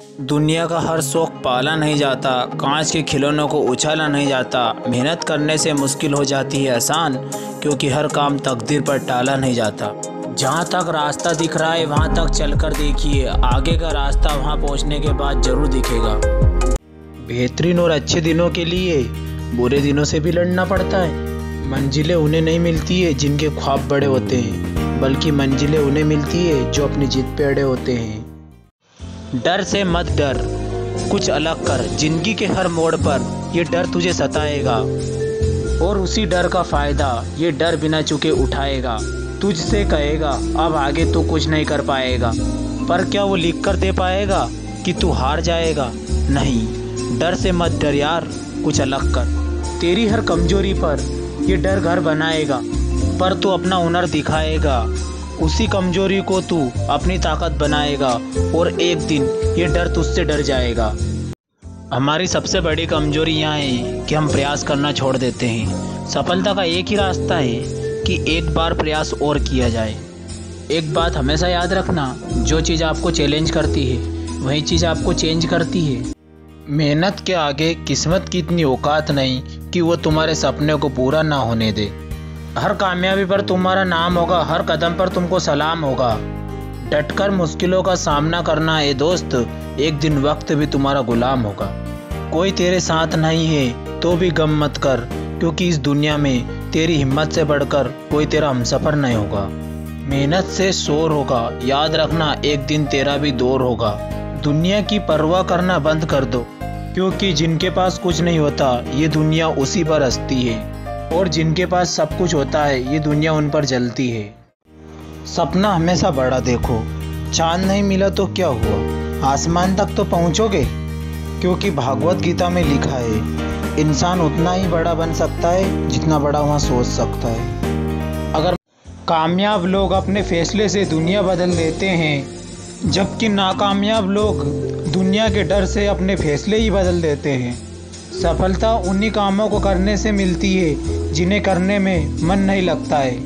दुनिया का हर शौक पाला नहीं जाता, कांच के खिलौनों को उछाला नहीं जाता। मेहनत करने से मुश्किल हो जाती है आसान, क्योंकि हर काम तकदीर पर टाला नहीं जाता। जहाँ तक रास्ता दिख रहा है, वहाँ तक चलकर देखिए। आगे का रास्ता वहाँ पहुँचने के बाद ज़रूर दिखेगा। बेहतरीन और अच्छे दिनों के लिए बुरे दिनों से भी लड़ना पड़ता है। मंजिलें उन्हें नहीं मिलती है जिनके ख्वाब बड़े होते हैं, बल्कि मंजिलें उन्हें मिलती है जो अपनी जिद पे अड़े होते हैं। डर से मत डर। कुछ अलग कर। ज़िंदगी के हर मोड़ पर ये डर तुझे सताएगा। और उसी डर का फ़ायदा ये डर बिना चुके उठाएगा। तुझसे कहेगा, अब आगे तू कुछ नहीं कर पाएगा। पर क्या वो लिख कर दे पाएगा कि तू हार जाएगा? नहीं। डर से मत डर यार। कुछ अलग कर। तेरी हर कमज़ोरी पर ये डर घर बनाएगा। पर तू अपना हुनर दिखाएगा। उसी कमज़ोरी को तू अपनी ताकत बनाएगा और एक दिन ये डर तुझसे डर जाएगा। हमारी सबसे बड़ी कमज़ोरी यहाँ है कि हम प्रयास करना छोड़ देते हैं। सफलता का एक ही रास्ता है कि एक बार प्रयास और किया जाए। एक बात हमेशा याद रखना, जो चीज़ आपको चैलेंज करती है, वही चीज़ आपको चेंज करती है। मेहनत के आगे किस्मत की इतनी औकात नहीं कि वो तुम्हारे सपने को पूरा ना होने दे। हर कामयाबी पर तुम्हारा नाम होगा, हर कदम पर तुमको सलाम होगा। डटकर मुश्किलों का सामना करना है दोस्त, एक दिन वक्त भी तुम्हारा गुलाम होगा। कोई तेरे साथ नहीं है तो भी गम मत कर, क्योंकि इस दुनिया में तेरी हिम्मत से बढ़कर कोई तेरा हमसफर नहीं होगा। मेहनत से शोर होगा, याद रखना, एक दिन तेरा भी दौर होगा। दुनिया की परवाह करना बंद कर दो, क्योंकि जिनके पास कुछ नहीं होता, ये दुनिया उसी पर हंसती है। और जिनके पास सब कुछ होता है, ये दुनिया उन पर जलती है। सपना हमेशा बड़ा देखो। चाँद नहीं मिला तो क्या हुआ? आसमान तक तो पहुंचोगे? क्योंकि भागवत गीता में लिखा है, इंसान उतना ही बड़ा बन सकता है, जितना बड़ा वहाँ सोच सकता है। अगर कामयाब लोग अपने फैसले से दुनिया बदल देते हैं, जबकि नाकामयाब लोग दुनिया के डर से अपने फैसले ही बदल देते हैं। सफलता उन्हीं कामों को करने से मिलती है, जिन्हें करने में मन नहीं लगता है।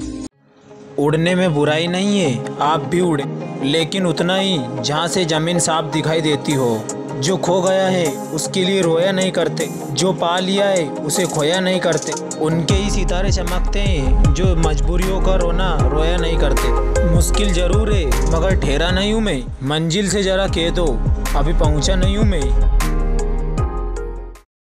उड़ने में बुराई नहीं है, आप भी उड़े, लेकिन उतना ही, जहाँ से ज़मीन साफ़ दिखाई देती हो। जो खो गया है, उसके लिए रोया नहीं करते। जो पा लिया है, उसे खोया नहीं करते। उनके ही सितारे चमकते हैं, जो मजबूरियों का रोना, रोया नहीं करते। मुश्किल ज़रूर है, मगर ठहरा नहीं हूँ मैं। मंजिल से ज़रा कह दो, अभी पहुँचा नहीं हूँ मैं।